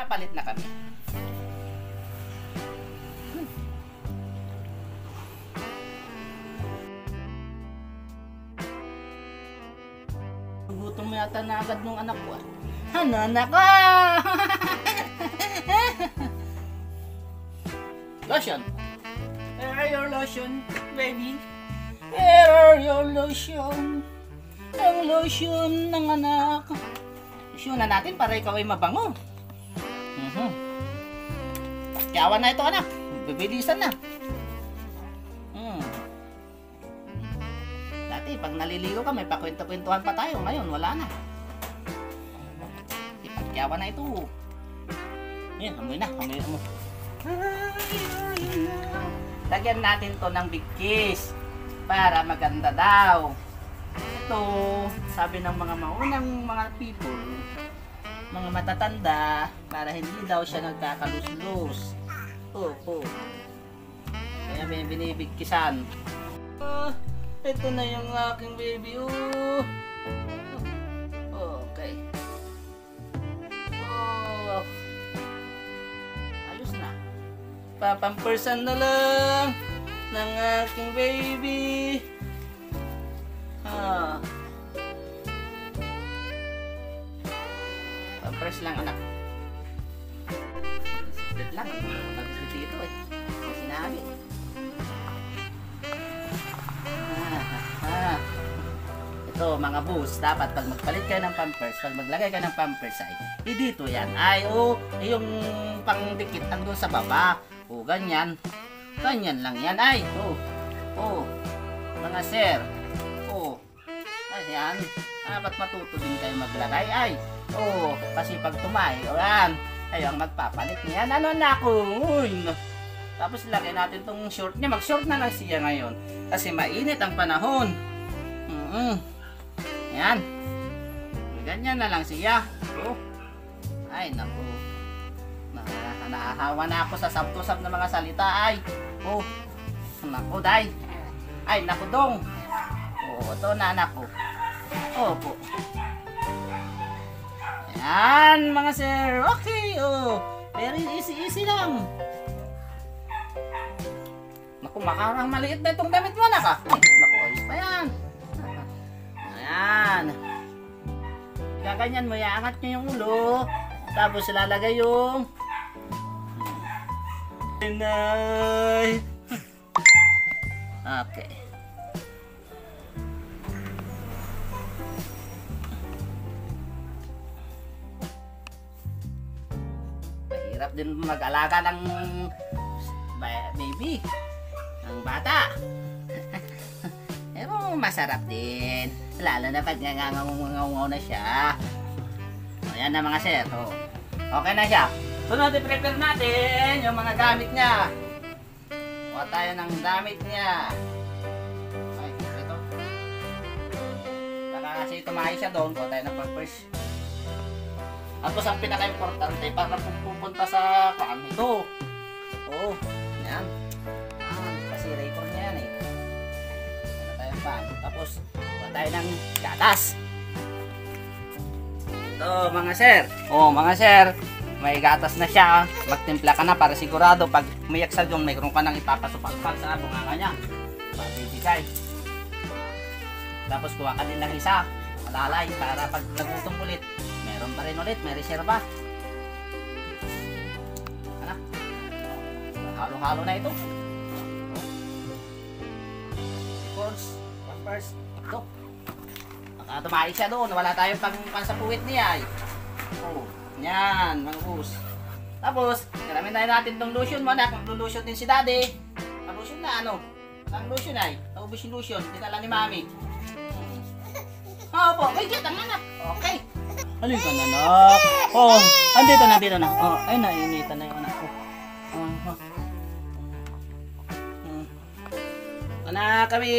Papalit na kami. Gutom mo yata na agad nung anak ko. Ano anak ko? lotion. Where are your lotion, baby? Where are your lotion? Ang lotion ng anak. Lotion na natin para ikaw ay mabango. Mhm. Pakyawan na ito anak. Bibilisan na. Hmm. Dati pag naliligo ka may pakwento-kwentuhan pa tayo. Ngayon wala na. Ipakyawan na ito. Yan, amoy na. Amoy, amoy. Lagyan natin to ng big kiss para maganda daw. Ito, sabi ng mga maunang mga people, mga matatanda, para hindi daw siya nagkakalus-lus. Opo. Kaya may binibigkisan. Ah, ito na yung aking baby. Oh. Okay. Oh. Ayos na. Papampersan na lang ng aking baby. Pampers lang anak. Secret lang. Pag dito eh. May sinabi. Ah, ah. Ito mga boss, dapat pag magpalit kayo ng pampers, pag maglagay ka ng pampers ay, eh, dito yan. Ay, oh, yung pangdikit andun sa baba. O, ganyan. Ganyan lang yan. Ay, oh, oh, mga sir. Oh, ayan. Dapat matuto din kayo maglagay. Ay, oh, kasi pag tumay, o yan, ay ang magpapalit niyan. Ano na ako? Tapos lagay natin tong short niya. Mag-short na lang siya ngayon. Kasi mainit ang panahon. Mm Yan. Ganyan na lang siya. Oh. Ay, naku. Na, nahahawa na ako sa sapto-sap na mga salita. Ay. Oh. Naku, day. Ay, naku, dong. Oh, ito na anak ko. Opo. Yan, mga sir. Okay, oh. Very easy, easy lang. Naku, makarang maliit na itong damit mo, anak ah. Ay, naku, ayos pa yan. Ayan. Gaganyan mo, iangat nyo yung ulo. Tapos ilalagay yung... Inay. Okay. Mahirap din mag-alaga ng ba- baby. Ng bata. Pero masarap din. Lalo na pag nangangangungaw na siya. Ayan na mga sir. Oh. Okay na siya. Sunod i-prepare natin yung mga gamit niya. Kuha tayo ng gamit niya. Ay, ito. Baka kasi tumahay siya doon. Kuha tayo ng purpose. Tapos ang pinaka-importante para pupunta sa kan ito. Oh, yan. Ah, kasi record niya yan eh. Kuha tayo ng pan. Tapos, kuha tayo ng gatas. Ito, mga sir. Oh, mga sir. May gatas na siya. Magtimpla ka na para sigurado pag umiyak sa yung mayroon ka nang ipapasupagpag sa bunganga niya. Pabibigay. Tapos kuha ka din ng isa. Malalay para pag nagutom ulit. Meron pa rin ulit. May reserva. Anak. Halo-halo na ito. Records. Pampers. Ito. Baka tumahi siya doon. Wala tayong pang, pang sa puwit niya. Oh. Yan, mga boss. Tapos, karamin tayo natin tong lotion mo, anak. Maglo-lotion din si daddy. Ang lotion na ano? Ang lotion ay, naubos yung lotion. Dinala ni mami. Oo po, may kita nga anak. Okay. Halika na, anak. Oh, andito na, andito na. Oh, ay, nainitan na yung anak ko. Oh, oh. Hmm. Anak kami.